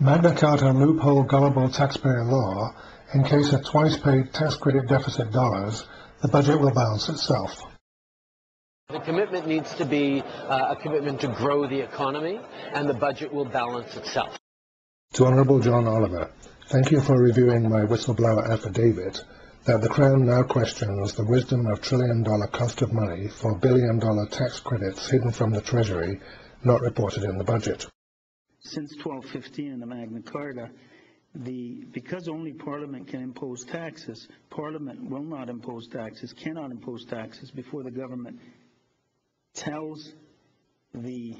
Magna Carta loophole gullible taxpayer law, in case of twice paid tax credit deficit dollars, the budget will balance itself. The commitment needs to be uh, a commitment to grow the economy, and the budget will balance itself. To Honourable John Oliver, thank you for reviewing my whistleblower affidavit that the Crown now questions the wisdom of trillion-dollar cost of money for billion-dollar tax credits hidden from the Treasury, not reported in the budget. Since 1215 in the Magna Carta, the, because only Parliament can impose taxes, Parliament will not impose taxes, cannot impose taxes before the government tells the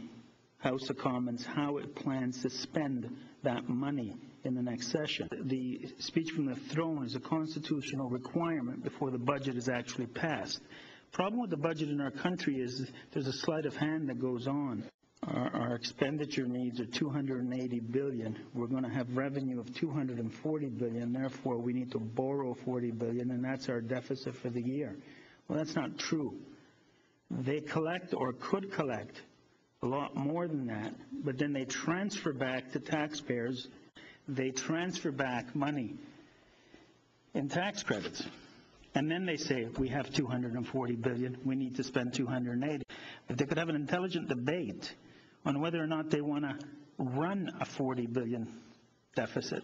House of Commons how it plans to spend that money in the next session. The speech from the throne is a constitutional requirement before the budget is actually passed. Problem with the budget in our country is there's a sleight of hand that goes on. Our, our expenditure needs are 280 billion. We're going to have revenue of 240 billion. Therefore, we need to borrow 40 billion, and that's our deficit for the year. Well, that's not true. They collect or could collect a lot more than that, but then they transfer back to taxpayers. They transfer back money in tax credits. And then they say, we have 240 billion, we need to spend 280. If they could have an intelligent debate on whether or not they want to run a 40 billion deficit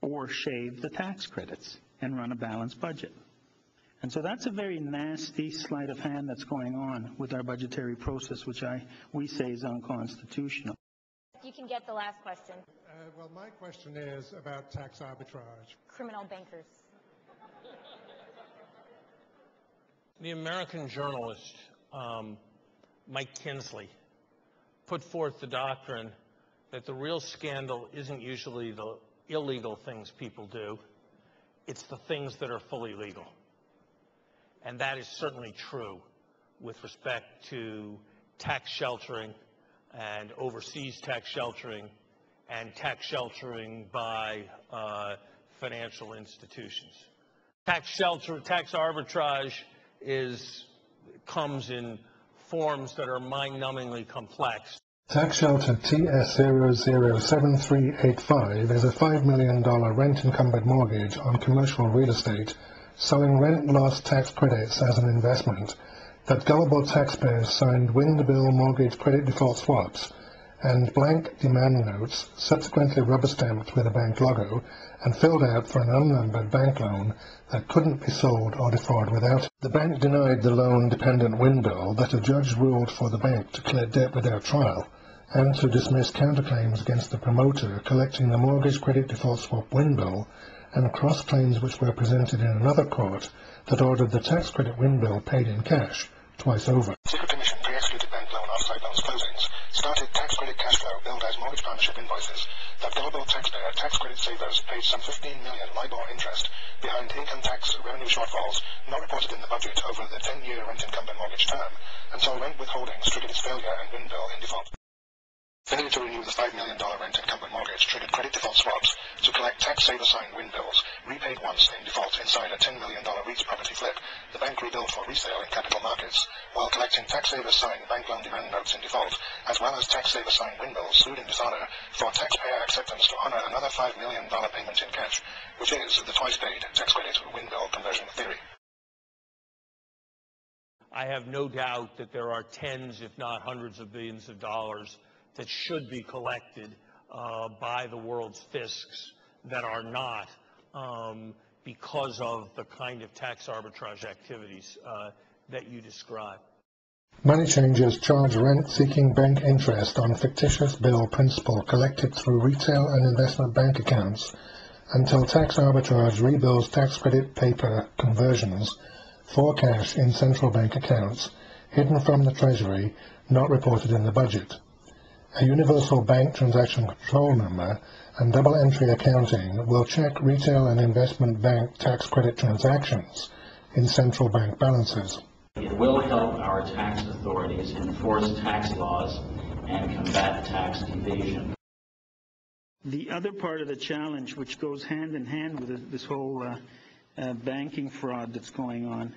or shave the tax credits and run a balanced budget. And so that's a very nasty sleight of hand that's going on with our budgetary process, which I we say is unconstitutional. You can get the last question. Uh, well, my question is about tax arbitrage. Criminal bankers. The American journalist um, Mike Kinsley put forth the doctrine that the real scandal isn't usually the illegal things people do, it's the things that are fully legal. And that is certainly true with respect to tax sheltering and overseas tax sheltering and tax sheltering by uh, financial institutions. Tax shelter, tax arbitrage is, comes in forms that are mind-numbingly complex. Tax shelter TS007385 is a $5 million rent-encumbered mortgage on commercial real estate selling rent loss tax credits as an investment that gullible taxpayers signed wind bill mortgage credit default swaps and blank demand notes subsequently rubber stamped with a bank logo and filled out for an unnumbered bank loan that couldn't be sold or defraud without it. The bank denied the loan dependent wind bill that a judge ruled for the bank to clear debt without trial and to dismiss counterclaims against the promoter collecting the mortgage credit default swap wind bill and cross claims which were presented in another court that ordered the tax credit wind bill paid in cash twice over. Secret Commission pre-executed bank loan offsite loans closings started tax credit cash flow billed as mortgage partnership invoices that gullible taxpayer tax credit savers paid some 15 million LIBOR interest behind income tax revenue shortfalls not reported in the budget over the 10-year rent incumbent mortgage term until rent withholdings triggered its failure and wind bill in default. Failure to renew the $5 million rent incumbent mortgage triggered credit default swaps to collect tax saver signed wind bills, repaid once in default inside a $10 million REITs property flip, the bank rebuilt for resale in capital markets, while collecting tax saver signed bank loan demand notes in default, as well as tax saver signed wind bills sued in dishonor for taxpayer acceptance to honor another $5 million payment in cash, which is the twice paid tax credit wind bill conversion theory. I have no doubt that there are tens, if not hundreds of billions of dollars that should be collected uh, by the world's fiscs that are not um, because of the kind of tax arbitrage activities uh, that you describe. Money changers charge rent-seeking bank interest on fictitious bill principal collected through retail and investment bank accounts until tax arbitrage rebuilds tax credit paper conversions for cash in central bank accounts hidden from the Treasury, not reported in the budget a universal bank transaction control number, and double entry accounting will check retail and investment bank tax credit transactions in central bank balances. It will help our tax authorities enforce tax laws and combat tax evasion. The other part of the challenge, which goes hand in hand with this whole uh, uh, banking fraud that's going on,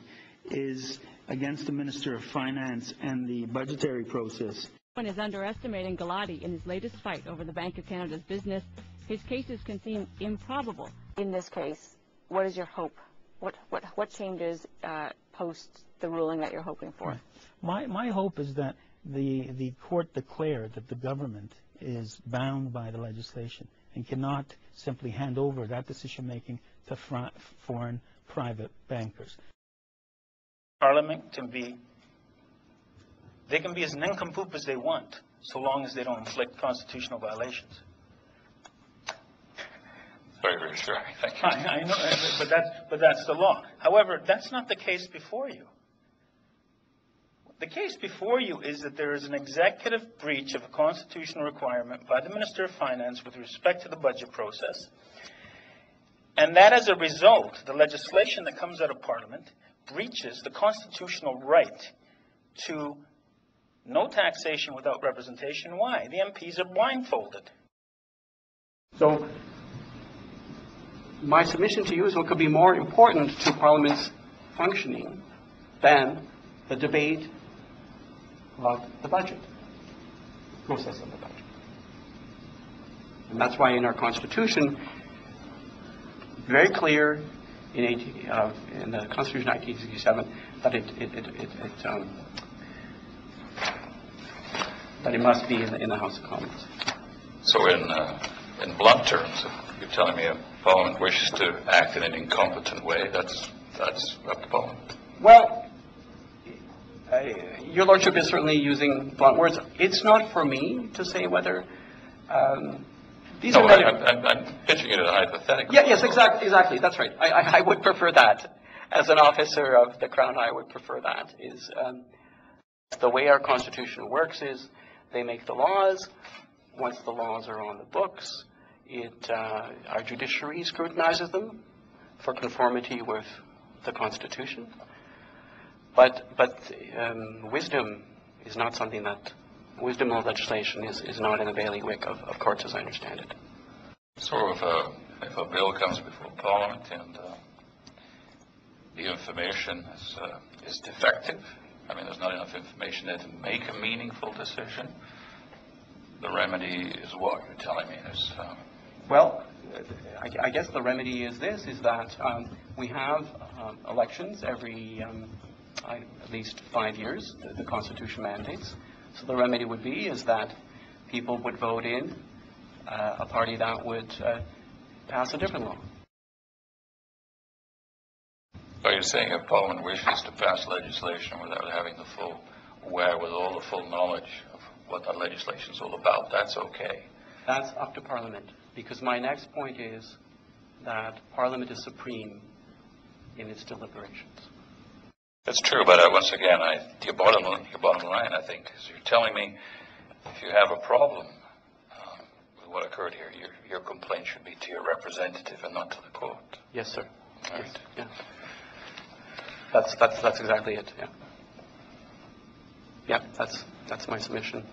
is against the Minister of Finance and the budgetary process. One is underestimating Galati in his latest fight over the Bank of Canada's business. His cases can seem improbable. In this case, what is your hope? What, what, what changes uh, post the ruling that you're hoping for? My, my hope is that the, the court declare that the government is bound by the legislation and cannot simply hand over that decision making to fr- foreign private bankers. Parliament can be, they can be as nincompoop as they want, so long as they don't inflict constitutional violations. Very reassuring. Thank you. I, I know, but that's, but that's the law. However, that's not the case before you. The case before you is that there is an executive breach of a constitutional requirement by the Minister of Finance with respect to the budget process, and that as a result, the legislation that comes out of Parliament breaches the constitutional right to no taxation without representation. Why? The MPs are blindfolded. So, my submission to you is what could be more important to Parliament's functioning than the debate about the budget, process of the budget. And that's why in our Constitution, very clear in, 18, uh, in the Constitution of 1967 that it, it, it, it, it um, that it must be in the, in the House of Commons. So in, uh, in blunt terms, you're telling me a Parliament wishes to act in an incompetent way, that's, that's up to Parliament. Well, uh, your lordship is certainly using blunt words. It's not for me to say whether um, these no, are. I, I'm, I'm pitching it as a hypothetical. Yeah, yes, exactly, exactly. That's right. I, I, I would prefer that. As an officer of the Crown, I would prefer that. Is um, the way our Constitution works is they make the laws. Once the laws are on the books, it uh, our judiciary scrutinizes them for conformity with the Constitution. But but um, wisdom is not something that wisdom of legislation is, is not in the bailiwick of, of courts, as I understand it. So if a, if a bill comes before Parliament and uh, the information is, uh, is defective, I mean, there's not enough information there to make a meaningful decision, the remedy is what you're telling me is. Uh, well, I, I, guess the remedy is this: is that um, we have um, elections every um, at least five years. The, the, Constitution mandates. So the remedy would be is that people would vote in uh, a party that would uh, pass a different law. Are you saying if Parliament wishes to pass legislation without having the full wherewithal, the full knowledge of what that legislation is all about, that's okay? That's up to Parliament, because my next point is that Parliament is supreme in its deliberations. That's true, but uh, once again, I, your bottom your bottom line, I think, is you're telling me if you have a problem um, with what occurred here, your your complaint should be to your representative and not to the court. Yes, sir. All yes. Yeah. That's that's that's exactly it. Yeah. Yeah, that's that's my submission.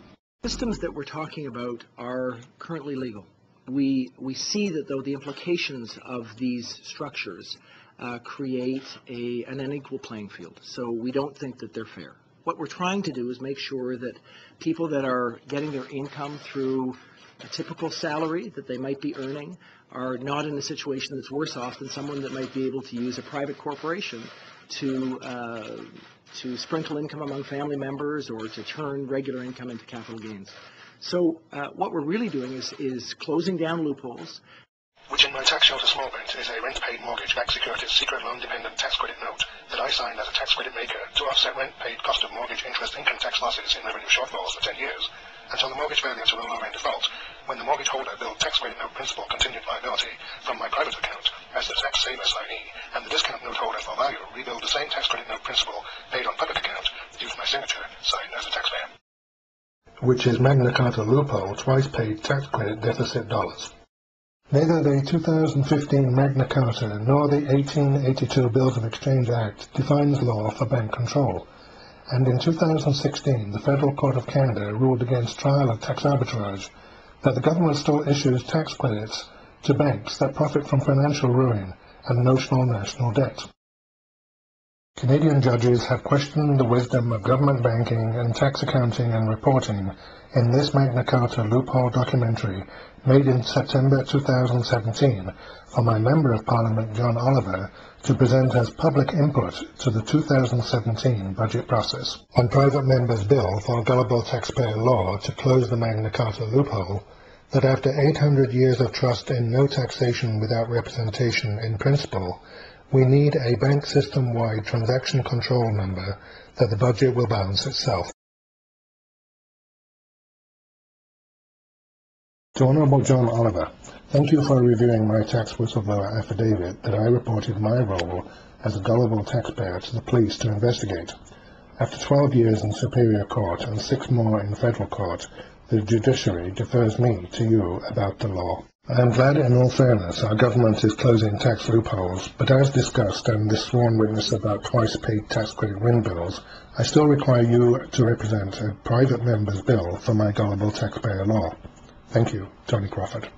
Systems that we're talking about are currently legal. We we see that though the implications of these structures uh, create a an unequal playing field. So we don't think that they're fair. What we're trying to do is make sure that people that are getting their income through a typical salary that they might be earning are not in a situation that's worse off than someone that might be able to use a private corporation to uh, to sprinkle income among family members or to turn regular income into capital gains. So uh, what we're really doing is is closing down loopholes. Which in my tax shelter small print is a rent-paid mortgage-backed securities secret loan-dependent tax credit note that I signed as a tax credit maker to offset rent-paid cost of mortgage interest income tax losses in revenue shortfalls for 10 years until the mortgage failure to roll over in default, when the mortgage holder billed tax credit note principal contingent liability from my private account the and the discount note holder for value rebilled the same tax credit note principal paid on public account, used my signature, signed as a taxpayer. Which is Magna Carta loophole, twice paid tax credit deficit dollars. Neither the 2015 Magna Carta nor the 1882 Bills of Exchange Act defines law for bank control and in 2016 the Federal Court of Canada ruled against trial of tax arbitrage that the government still issues tax credits to banks that profit from financial ruin and notional national debt. Canadian judges have questioned the wisdom of government banking and tax accounting and reporting in this Magna Carta loophole documentary made in September 2017 for my Member of Parliament John Oliver to present as public input to the 2017 budget process. On private member's bill for gullible taxpayer law to close the Magna Carta loophole, that after 800 years of trust in no taxation without representation in principle, we need a bank system-wide transaction control number that the budget will balance itself. To Honourable John Oliver, thank you for reviewing my tax whistleblower affidavit that I reported my role as a gullible taxpayer to the police to investigate. After 12 years in Superior Court and six more in Federal Court, the judiciary defers me to you about the law. I am glad in all fairness our government is closing tax loopholes, but as discussed and this sworn witness about twice paid tax credit wind bills, I still require you to represent a private member's bill for my gullible taxpayer law. Thank you, Tony Crawford.